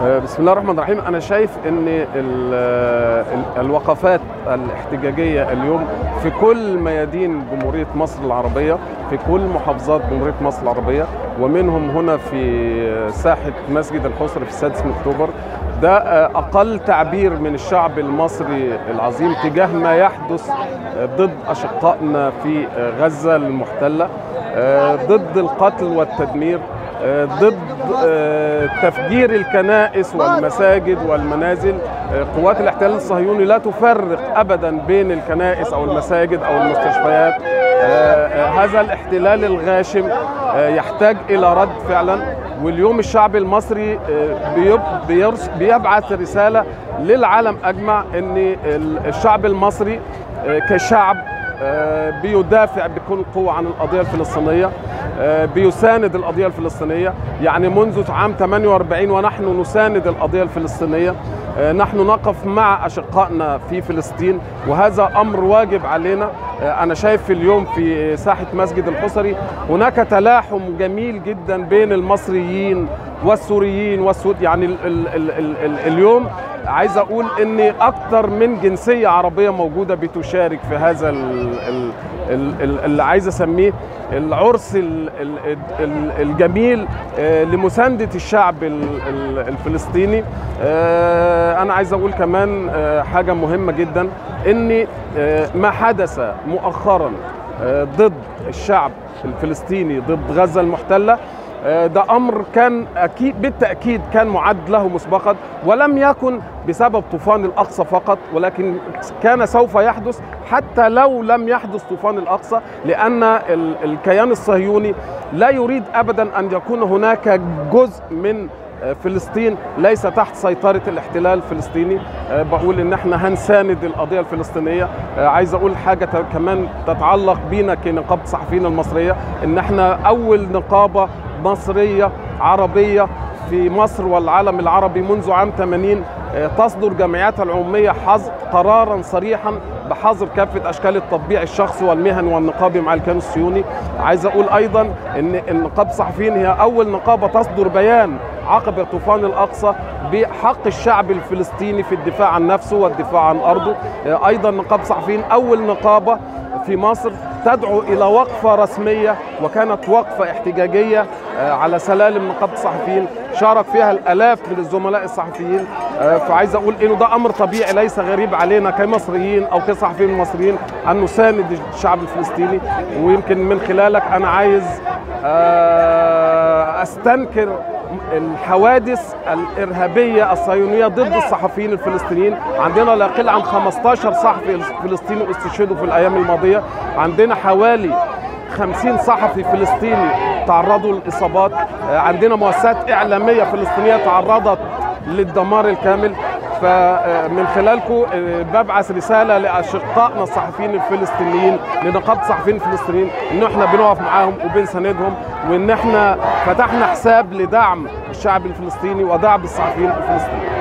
بسم الله الرحمن الرحيم. أنا شايف إن ال- الوقفات الاحتجاجية اليوم في كل ميادين جمهورية مصر العربية في كل محافظات جمهورية مصر العربية ومنهم هنا في ساحة مسجد الحسر في السادس من أكتوبر. ده أقل تعبير من الشعب المصري العظيم تجاه ما يحدث ضد أشقائنا في غزة المحتلة ضد القتل والتدمير. ضد تفجير الكنائس والمساجد والمنازل. قوات الاحتلال الصهيوني لا تفرق ابدا بين الكنائس أو المساجد أو المستشفيات. هذا الاحتلال الغاشم يحتاج إلى رد فعلا. واليوم الشعب المصري بيبعث رسالة للعالم أجمع إن الشعب المصري كشعب بيدافع بكل قوة عن القضية الفلسطينية. بيساند القضية الفلسطينية. يعني منذ عام 48 ونحن نساند القضية الفلسطينية نحن نقف مع أشقائنا في فلسطين وهذا أمر واجب علينا. أنا شايف اليوم في ساحة مسجد الحصري هناك تلاحم جميل جدا بين المصريين والسوريين والسود يعني ال ال ال ال ال اليوم عايز أقول ان أكتر من جنسيه عربيه موجوده بتشارك في هذا ال ال ال اللي عايز اسميه العرس ال ال ال الجميل لمسانده الشعب الفلسطيني أنا عايز أقول كمان حاجة مهمه جدا ان ما حدث مؤخرا ضد الشعب الفلسطيني ضد غزة المحتلة. ده أمر كان أكيد بالتأكيد كان معد له مسبقا ولم يكن بسبب طوفان الأقصى فقط ولكن كان سوف يحدث حتى لو لم يحدث طوفان الأقصى لأن الكيان الصهيوني لا يريد ابدا أن يكون هناك جزء من فلسطين ليس تحت سيطرة الاحتلال الفلسطيني. بقول إن إحنا هنساند القضية الفلسطينية. عايز أقول حاجة كمان تتعلق بينا كنقابة الصحفيين المصرية. إن إحنا أول نقابة مصرية عربية في مصر والعالم العربي منذ عام 80 تصدر جمعياتها العمومية حظر قرارا صريحا بحظر كافة أشكال التطبيع الشخصي والمهني والنقابي مع الكيان الصهيوني. عايز أقول أيضا أن النقابة الصحفيين هي أول نقابة تصدر بيان عقب طوفان الأقصى بحق الشعب الفلسطيني في الدفاع عن نفسه والدفاع عن أرضه. أيضا نقابة الصحفيين أول نقابة في مصر تدعو إلى وقفة رسمية وكانت وقفة احتجاجية على سلالم نقابة الصحفيين شارك فيها الألاف من الزملاء الصحفيين. فعايز أقول إنه ده أمر طبيعي ليس غريب علينا كمصريين أو كصحفيين مصريين أن نساند الشعب الفلسطيني. ويمكن من خلالك أنا عايز أستنكر الحوادث الإرهابية الصهيونية ضد الصحفيين الفلسطينيين. عندنا لا يقل عن 15 صحفي فلسطيني استشهدوا في الأيام الماضية. عندنا حوالي 50 صحفي فلسطيني تعرضوا للإصابات. عندنا مؤسسات إعلامية فلسطينية تعرضت للدمار الكامل. فمن خلالكم ببعث رسالة لأشقائنا الصحفيين الفلسطينيين لنقابة الصحفيين الفلسطينيين ان إحنا بنقف معاهم وبنساندهم وإن إحنا فتحنا حساب لدعم الشعب الفلسطيني ودعم الصحفيين الفلسطينيين.